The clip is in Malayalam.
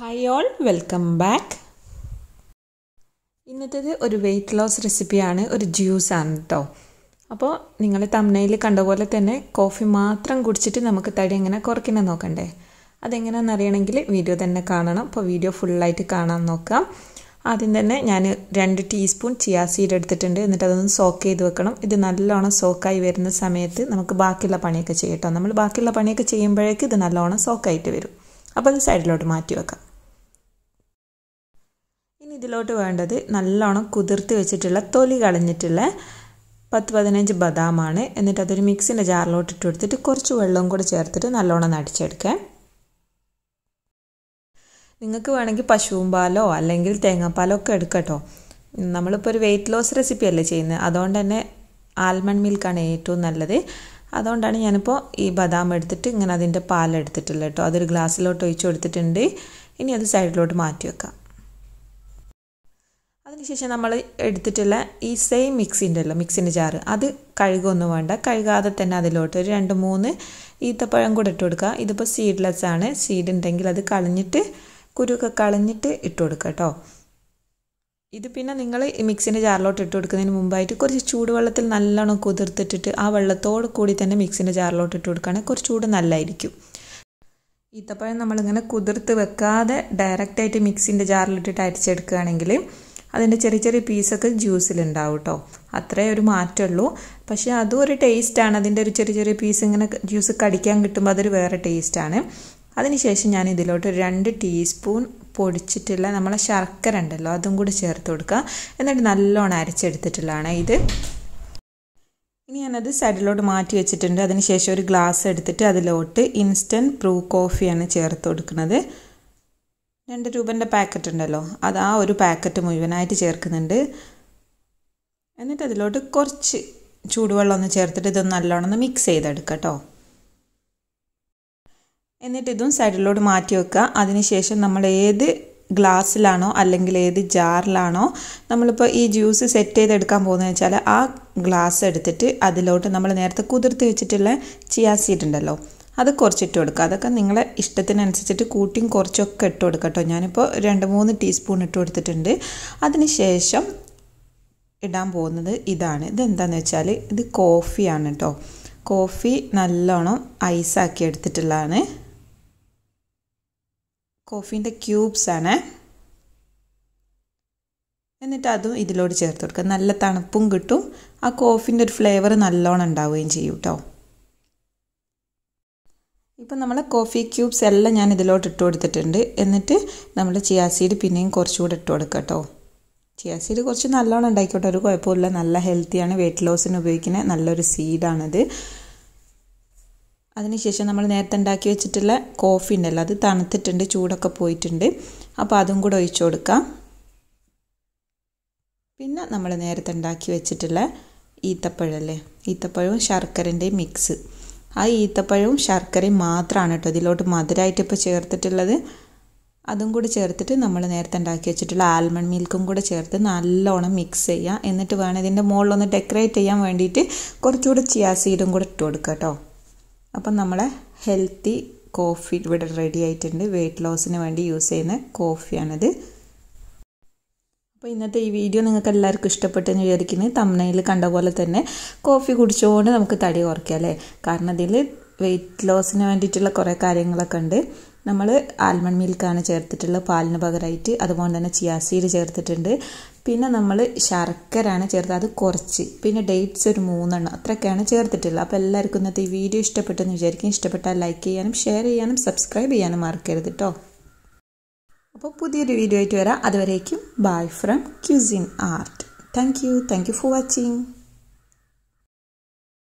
ഹായ് ഓൾ വെൽക്കം ബാക്ക് ഇന്നത്തേത് ഒരു വെയിറ്റ് ലോസ് റെസിപ്പിയാണ് ഒരു ജ്യൂസാണ് കേട്ടോ അപ്പോൾ നിങ്ങൾ തമ്മനയിൽ കണ്ട പോലെ തന്നെ കോഫി മാത്രം കുടിച്ചിട്ട് നമുക്ക് തടി എങ്ങനെ കുറയ്ക്കണം നോക്കണ്ടേ? അതെങ്ങനെയാണെന്ന് അറിയണമെങ്കിൽ വീഡിയോ തന്നെ കാണണം. അപ്പോൾ വീഡിയോ ഫുള്ളായിട്ട് കാണാൻ നോക്കാം. ആദ്യം തന്നെ ഞാൻ രണ്ട് ടീസ്പൂൺ ചിയാ സീഡ് എടുത്തിട്ടുണ്ട്. എന്നിട്ട് അതൊന്ന് സോക്ക് ചെയ്ത് വെക്കണം. ഇത് നല്ലോണം സോക്കായി വരുന്ന സമയത്ത് നമുക്ക് ബാക്കിയുള്ള പണിയൊക്കെ ചെയ്യട്ടോ നമ്മൾ ബാക്കിയുള്ള പണിയൊക്കെ ചെയ്യുമ്പോഴേക്ക് ഇത് നല്ലോണം സോക്കായിട്ട് വരും. അപ്പോൾ അത് സൈഡിലോട്ട് മാറ്റി വെക്കാം. ഇനി ഇതിലോട്ട് വേണ്ടത് നല്ലോണം കുതിർത്ത് വെച്ചിട്ടുള്ള തൊലി കളഞ്ഞിട്ടുള്ള പത്ത് പതിനഞ്ച് ബദാമാണ്. എന്നിട്ട് അതൊരു മിക്സിന്റെ ജാറിലോട്ട് ഇട്ട് കൊടുത്തിട്ട് കുറച്ച് വെള്ളവും കൂടെ ചേർത്തിട്ട് നല്ലോണം നടിച്ചെടുക്കാം. നിങ്ങൾക്ക് വേണമെങ്കിൽ പശുവും പാലോ അല്ലെങ്കിൽ തേങ്ങാപ്പാലോ ഒക്കെ എടുക്കട്ടോ നമ്മളിപ്പോൾ ഒരു വെയിറ്റ് ലോസ് റെസിപ്പി അല്ലേ ചെയ്യുന്നത്? അതുകൊണ്ട് തന്നെ ആൽമണ്ട് മിൽക്കാണ് ഏറ്റവും നല്ലത്. അതുകൊണ്ടാണ് ഞാനിപ്പോൾ ഈ ബദാം എടുത്തിട്ട് ഇങ്ങനെ അതിന്റെ പാലെടുത്തിട്ടുള്ളത് കേട്ടോ. അതൊരു ഗ്ലാസ്സിലോട്ട് ഒഴിച്ചു കൊടുത്തിട്ടുണ്ട്. ഇനി അത് സൈഡിലോട്ട് മാറ്റി വെക്കാം. അതിനുശേഷം നമ്മൾ എടുത്തിട്ടുള്ള ഈ സെയിം മിക്സി ഉണ്ടല്ലോ മിക്സിന്റെ ജാറ് അത് കഴുകൊന്നും വേണ്ട. കഴുകാതെ തന്നെ അതിലോട്ട് ഒരു രണ്ട് മൂന്ന് ഈത്തപ്പഴം കൂടെ ഇട്ട് കൊടുക്കുക. ഇതിപ്പോൾ സീഡ്ലെസ് ആണ്. സീഡ് ഉണ്ടെങ്കിൽ അത് കളഞ്ഞിട്ട് കുരുവൊക്കെ കളഞ്ഞിട്ട് ഇട്ട് കൊടുക്കുക കേട്ടോ. ഇത് പിന്നെ നിങ്ങൾ മിക്സിന്റെ ജാറിലോട്ട് ഇട്ട് കൊടുക്കുന്നതിന് മുമ്പായിട്ട് കുറച്ച് ചൂടുവെള്ളത്തിൽ നല്ലോണം കുതിർത്തിട്ടിട്ട് ആ വെള്ളത്തോട് കൂടി തന്നെ മിക്സിന്റെ ജാറിലോട്ട് ഇട്ട് കൊടുക്കുകയാണെങ്കിൽ കുറച്ച് ചൂട് നല്ലതായിരിക്കും ഈത്തപ്പഴം നമ്മളിങ്ങനെ കുതിർത്ത് വെക്കാതെ ഡയറക്റ്റായിട്ട് മിക്സിന്റെ ജാറിലിട്ടിട്ട് അരിച്ചെടുക്കുകയാണെങ്കിൽ അതിന്റെ ചെറിയ ചെറിയ പീസൊക്കെ ജ്യൂസിലുണ്ടാവും കേട്ടോ അത്രേ ഒരു മാറ്റമുള്ളൂ പക്ഷേ അതും ഒരു ടേസ്റ്റാണ് അതിന്റെ ഒരു ചെറിയ ചെറിയ പീസ് ഇങ്ങനെ ജ്യൂസ് കടിക്കാൻ കിട്ടുമ്പോൾ അതൊരു വേറെ ടേസ്റ്റാണ് അതിനുശേഷം ഞാൻ ഇതിലോട്ട് രണ്ട് ടീസ്പൂൺ പൊടിച്ചിട്ടുള്ള നമ്മളെ ശർക്കര ഉണ്ടല്ലോ അതും കൂടി ചേർത്ത് കൊടുക്കുക എന്നിട്ട് നല്ലോണം അരച്ചെടുത്തിട്ടുള്ളതാണ് ഇത്. ഇനി ഞാനത് സൈഡിലോട്ട് മാറ്റി വെച്ചിട്ടുണ്ട്. അതിനുശേഷം ഒരു ഗ്ലാസ് എടുത്തിട്ട് അതിലോട്ട് ഇൻസ്റ്റന്റ് പ്രൂ കോഫിയാണ് ചേർത്ത് കൊടുക്കുന്നത്. രണ്ട് രൂപന്റെ പാക്കറ്റ് ഉണ്ടല്ലോ. അത് ആ ഒരു പാക്കറ്റ് മുഴുവനായിട്ട് ചേർക്കുന്നുണ്ട്. എന്നിട്ട് അതിലോട്ട് കുറച്ച് ചൂടുവെള്ളം ഒന്ന് ചേർത്തിട്ട് ഇതൊന്ന് നല്ലോണം ഒന്ന് മിക്സ് ചെയ്തെടുക്കുക കേട്ടോ എന്നിട്ട് ഇതും സൈഡിലോട്ട് മാറ്റി വെക്കുക. അതിനുശേഷം നമ്മൾ ഏത് ഗ്ലാസ്സിലാണോ അല്ലെങ്കിൽ ഏത് ജാറിലാണോ നമ്മളിപ്പോൾ ഈ ജ്യൂസ് സെറ്റ് ചെയ്തെടുക്കാൻ പോകുന്നത് വെച്ചാൽ ആ ഗ്ലാസ് എടുത്തിട്ട് അതിലോട്ട് നമ്മൾ നേരത്തെ കുതിർത്ത് വെച്ചിട്ടുള്ള ചിയാ സീഡ് ഉണ്ടല്ലോ. അത് കുറച്ചിട്ട് കൊടുക്കുക. അതൊക്കെ നിങ്ങളെ ഇഷ്ടത്തിനനുസരിച്ചിട്ട് കൂട്ടിയും കുറച്ചൊക്കെ ഇട്ട് കൊടുക്കുക കേട്ടോ. ഞാനിപ്പോൾ രണ്ട് മൂന്ന് ടീസ്പൂൺ ഇട്ട് കൊടുത്തിട്ടുണ്ട്. അതിന് ശേഷം ഇടാൻ പോകുന്നത് ഇതാണ്. ഇതെന്താണെന്ന് വെച്ചാൽ ഇത് കോഫിയാണ് കേട്ടോ. കോഫി നല്ലോണം ഐസാക്കി എടുത്തിട്ടുള്ളതാണ്. കോഫീന്റെ ക്യൂബ്സാണ് എന്നിട്ട് അതും ഇതിലോട് ചേർത്ത് കൊടുക്കുക. നല്ല തണുപ്പും കിട്ടും. ആ കോഫിന്റെ ഒരു ഫ്ലേവർ നല്ലോണം ഉണ്ടാവുകയും ചെയ്യും കേട്ടോ. ഇപ്പം നമ്മൾ കോഫി ക്യൂബ്സ് എല്ലാം ഞാൻ ഇതിലോട്ട് ഇട്ട് കൊടുത്തിട്ടുണ്ട്. എന്നിട്ട് നമ്മൾ ചിയാസീഡ് പിന്നെയും കുറച്ചുകൂടെ ഇട്ട് കൊടുക്കുക കേട്ടോ. ചിയാസീഡ് കുറച്ച് നല്ലോണം ഉണ്ടായിക്കോട്ടെ. ഒരു കുഴപ്പമില്ല. നല്ല ഹെൽത്തിയാണ് വെയിറ്റ് ലോസിന് ഉപയോഗിക്കുന്ന നല്ലൊരു സീഡാണിത് അതിനുശേഷം നമ്മൾ നേരത്തെ ഉണ്ടാക്കി വെച്ചിട്ടുള്ള കോഫി ഉണ്ടല്ലോ അത് തണുത്തിട്ടുണ്ട് ചൂടൊക്കെ പോയിട്ടുണ്ട്. അപ്പോൾ അതും കൂടെ ഒഴിച്ചു കൊടുക്കാം. പിന്നെ നമ്മൾ നേരത്തെ ഉണ്ടാക്കി വെച്ചിട്ടുള്ള ഈത്തപ്പഴല്ലേ ഈത്തപ്പഴവും ശർക്കരന്റെയും മിക്സ് ആ ഈത്തപ്പഴവും ശർക്കരയും മാത്രമാണ് കേട്ടോ ഇതിലോട്ട് മധുരമായിട്ട് ഇപ്പോൾ ചേർത്തിട്ടുള്ളത്. അതും കൂടി ചേർത്തിട്ട് നമ്മൾ നേരത്തെ ഉണ്ടാക്കി വെച്ചിട്ടുള്ള ആൽമണ്ട് മിൽക്കും കൂടെ ചേർത്ത് നല്ലോണം മിക്സ് ചെയ്യുക എന്നിട്ട് വേണം ഇതിന്റെ മുകളിലൊന്ന് ഡെക്കറേറ്റ് ചെയ്യാൻ വേണ്ടിയിട്ട് കുറച്ചുകൂടി ചിയാ സീഡും കൂടെ ഇട്ട് കൊടുക്കുക കേട്ടോ. അപ്പം നമ്മളെ ഹെൽത്തി കോഫി ഇവിടെ റെഡി ആയിട്ടുണ്ട്. വെയിറ്റ് ലോസിന് വേണ്ടി യൂസ് ചെയ്യുന്ന കോഫിയാണിത്. അപ്പോൾ ഇന്നത്തെ ഈ വീഡിയോ നിങ്ങൾക്ക് എല്ലാവർക്കും ഇഷ്ടപ്പെട്ടെന്ന് വിചാരിക്കുന്നത് തമ്മനയിൽ കണ്ട പോലെ തന്നെ കോഫി കുടിച്ചുകൊണ്ട് നമുക്ക് തടി കുറയ്ക്കാം അല്ലേ? കാരണം ഇതിൽ വെയിറ്റ് ലോസിന് വേണ്ടിയിട്ടുള്ള കുറേ കാര്യങ്ങളൊക്കെ ഉണ്ട്. നമ്മൾ ആൽമണ്ട് മിൽക്കാണ് ചേർത്തിട്ടുള്ളത്. പാലിന് പകരമായിട്ട് അതുപോലെ തന്നെ ചിയാസീഡ് ചേർത്തിട്ടുണ്ട്. പിന്നെ നമ്മൾ ശർക്കരയാണ് ചേർത്ത് അത് കുറച്ച്. പിന്നെ ഡേറ്റ്സ് ഒരു മൂന്നെണ്ണം അത്രയൊക്കെയാണ് ചേർത്തിട്ടുള്ളത്. അപ്പോൾ എല്ലാവർക്കും ഇന്നത്തെ ഈ വീഡിയോ ഇഷ്ടപ്പെട്ടെന്ന് വിചാരിക്കും ഇഷ്ടപ്പെട്ടാൽ ലൈക്ക് ചെയ്യാനും ഷെയർ ചെയ്യാനും സബ്സ്ക്രൈബ് ചെയ്യാനും മറക്കരുത് കേട്ടോ അപ്പോൾ പുതിയൊരു വീഡിയോ ആയിട്ട് വരാം. അതുവരേക്കും bye from cuisine art thank you thank you for watching